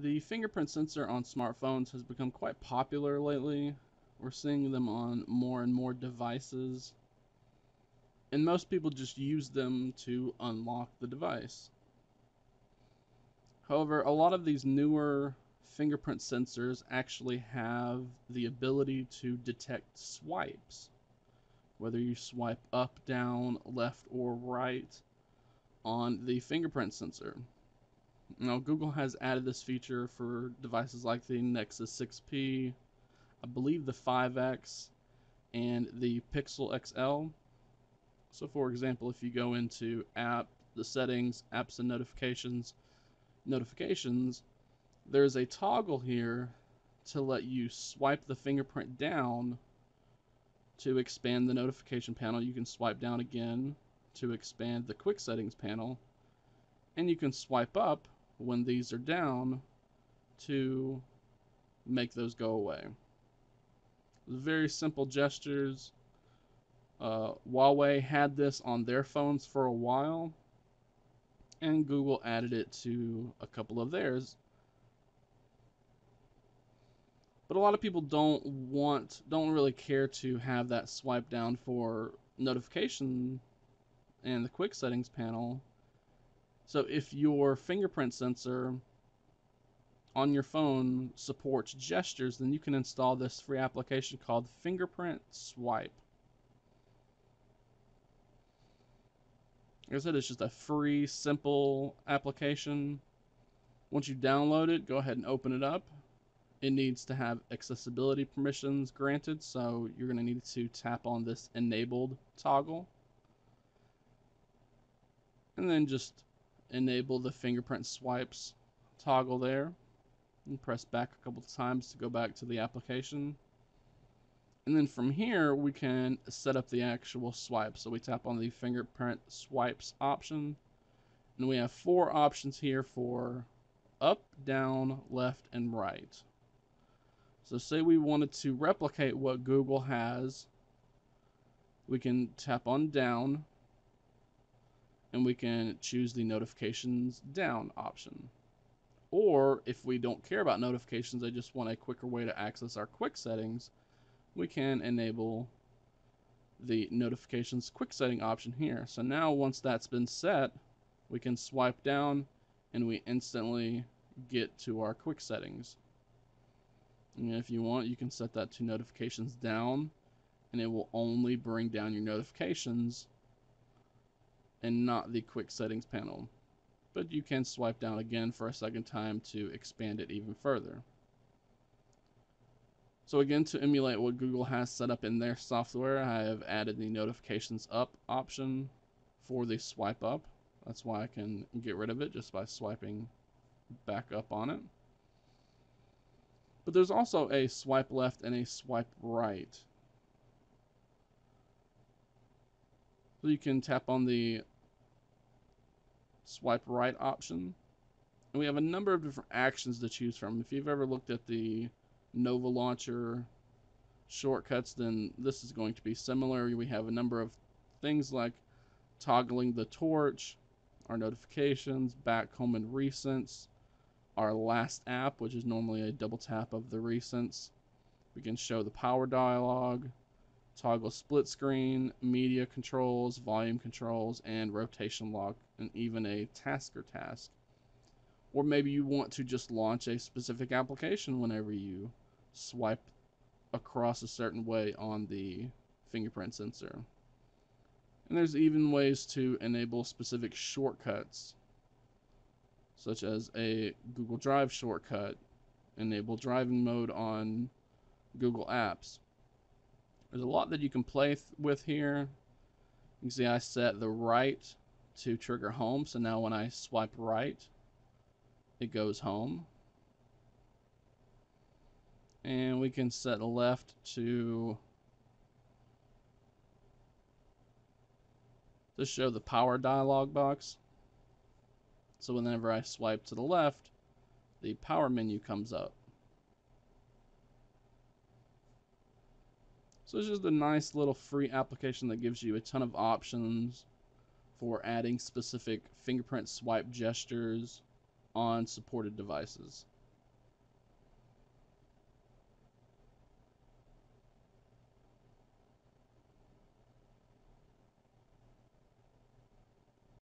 The fingerprint sensor on smartphones has become quite popular lately. We're seeing them on more and more devices. And most people just use them to unlock the device. However, a lot of these newer fingerprint sensors actually have the ability to detect swipes. Whether you swipe up, down, left, or right on the fingerprint sensor. Now, Google has added this feature for devices like the Nexus 6P, I believe the 5X, and the Pixel XL. So, for example, if you go into app, the settings, apps and notifications, notifications, there's a toggle here to let you swipe the fingerprint down to expand the notification panel. You can swipe down again to expand the quick settings panel. And you can swipe up when these are down to make those go away. Very simple gestures. Uh, Huawei had this on their phones for a while, and Google added it to a couple of theirs. But a lot of people don't want, don't really care to have that swipe down for notification and the quick settings panel so if your fingerprint sensor on your phone supports gestures, then you can install this free application called Fingerprint Swipe. Like I said, it's just a free, simple application. Once you download it, go ahead and open it up. It needs to have accessibility permissions granted, so you're going to need to tap on this enabled toggle. And then just enable the fingerprint swipes toggle there and press back a couple times to go back to the application. And then from here, we can set up the actual swipe. So we tap on the fingerprint swipes option. And we have four options here for up, down, left, and right. So say we wanted to replicate what Google has. We can tap on down and we can choose the notifications down option. Or if we don't care about notifications, I just want a quicker way to access our quick settings, we can enable the notifications quick setting option here. So now once that's been set, we can swipe down and we instantly get to our quick settings. And if you want, you can set that to notifications down and it will only bring down your notifications and not the quick settings panel. But you can swipe down again for a second time to expand it even further. So again, to emulate what Google has set up in their software, I have added the notifications up option for the swipe up. That's why I can get rid of it just by swiping back up on it. But there's also a swipe left and a swipe right. So you can tap on the swipe right option. And we have a number of different actions to choose from. If you've ever looked at the Nova Launcher shortcuts, then this is going to be similar. We have a number of things like toggling the torch, our notifications, back home and recents, our last app, which is normally a double tap of the recents. We can show the power dialog, toggle split screen, media controls, volume controls, and rotation lock, and even a tasker task. Or maybe you want to just launch a specific application whenever you swipe across a certain way on the fingerprint sensor. And there's even ways to enable specific shortcuts, such as a Google Drive shortcut, enable driving mode on Google Maps. There's a lot that you can play with here. You can see I set the right to trigger home. So now when I swipe right, it goes home. And we can set the left to to show the power dialog box. So whenever I swipe to the left, the power menu comes up. So it's just a nice little free application that gives you a ton of options for adding specific fingerprint swipe gestures on supported devices.